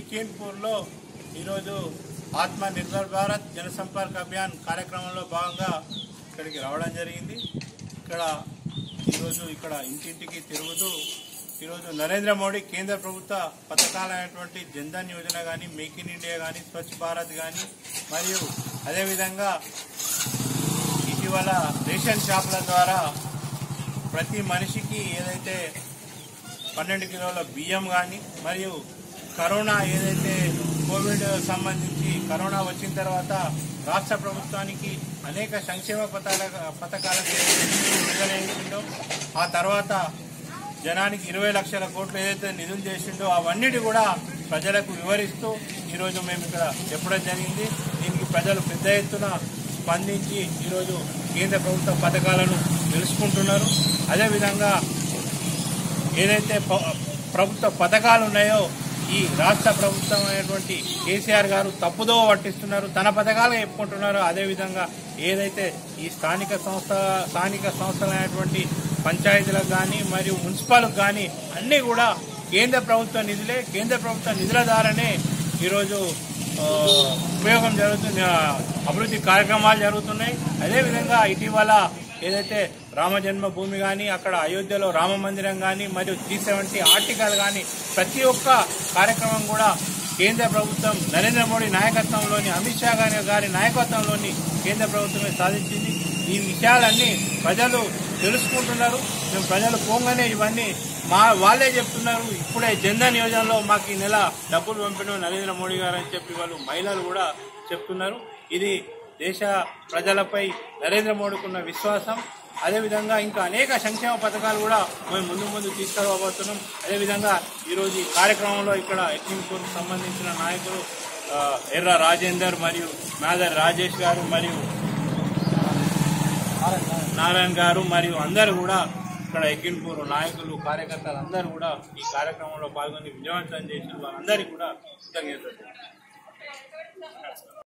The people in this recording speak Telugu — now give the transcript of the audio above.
ఇకిన్పూర్లో ఈరోజు ఆత్మ నిర్భర్ భారత్ జనసంపర్క్ అభియాన్ కార్యక్రమంలో భాగంగా ఇక్కడికి రావడం జరిగింది. ఇక్కడ ఈరోజు ఇక్కడ ఇంటింటికి తిరుగుతూ ఈరోజు నరేంద్ర మోడీ కేంద్ర ప్రభుత్వ పథకాలైనటువంటి జన్ధన్ యోజన కానీ మేక్ ఇన్ ఇండియా కానీ స్వచ్ఛ భారత్ కానీ మరియు అదేవిధంగా ఇటీవల రేషన్ షాపుల ద్వారా ప్రతి మనిషికి ఏదైతే పన్నెండు కిలోల బియ్యం కానీ మరియు కరోనా ఏదైతే కోవిడ్ సంబంధించి కరోనా వచ్చిన తర్వాత రాష్ట్ర ప్రభుత్వానికి అనేక సంక్షేమ పథకాల పథకాలకు విడుదల ఆ తర్వాత జనానికి ఇరవై లక్షల కోట్లు ఏదైతే నిధులు చేసిండో అవన్నిటి కూడా ప్రజలకు వివరిస్తూ ఈరోజు మేము ఇక్కడ చెప్పడం జరిగింది. దీనికి ప్రజలు పెద్ద ఎత్తున స్పందించి ఈరోజు కేంద్ర ప్రభుత్వ పథకాలను తెలుసుకుంటున్నారు. అదేవిధంగా ఏదైతే ప- ప్రభుత్వ పథకాలు ఉన్నాయో ఈ రాష్ట్ర ప్రభుత్వం అయినటువంటి కేసీఆర్ గారు తప్పుదో పట్టిస్తున్నారు. తన పథకాలు చెప్పుకుంటున్నారు. అదేవిధంగా ఏదైతే ఈ స్థానిక సంస్థ స్థానిక సంస్థలైనటువంటి పంచాయతీలకు కానీ మరియు మున్సిపాల్కి కానీ అన్నీ కూడా కేంద్ర ప్రభుత్వ నిధులే కేంద్ర ప్రభుత్వ నిధుల ద్వారానే ఈరోజు ఉపయోగం జరుగుతుంది అభివృద్ధి కార్యక్రమాలు జరుగుతున్నాయి. అదేవిధంగా ఇటీవల ఏదైతే రామ జన్మభూమి కానీ అక్కడ అయోధ్యలో రామ మందిరం కానీ మరియు త్రీ సెవెంటీ ఆర్టికల్ కానీ ప్రతి ఒక్క కార్యక్రమం కూడా కేంద్ర ప్రభుత్వం నరేంద్ర మోడీ నాయకత్వంలోని అమిత్ షా గారి గారి నాయకత్వంలోని కేంద్ర ప్రభుత్వమే సాధించింది. ఈ విషయాలన్నీ ప్రజలు తెలుసుకుంటున్నారు. మేము ప్రజలు పోగానే ఇవన్నీ మా వాళ్ళే చెప్తున్నారు. ఇప్పుడే జన్ధన్ యోజనలో మాకు ఈ నెల డబ్బులు పంపిణీ నరేంద్ర మోడీ గారు అని చెప్పి వాళ్ళు మహిళలు కూడా చెప్తున్నారు. ఇది దేశ ప్రజలపై నరేంద్ర మోడీకి ఉన్న విశ్వాసం. అదేవిధంగా ఇంకా అనేక సంక్షేమ పథకాలు కూడా మేము ముందు ముందు తీసుకురాబోతున్నాం. అదేవిధంగా ఈరోజు ఈ కార్యక్రమంలో ఇక్కడ ఎక్కింపూర్కి సంబంధించిన నాయకులు ఎర్ర రాజేందర్ మరియు నాదర్ రాజేష్ గారు మరియు నారాయణ గారు మరియు అందరూ కూడా ఇక్కడ ఎక్కింపూర్ నాయకులు కార్యకర్తలు అందరూ కూడా ఈ కార్యక్రమంలో పాల్గొని విజయవంతం చేసిన వారందరికీ కూడా కృతజ్ఞతలు.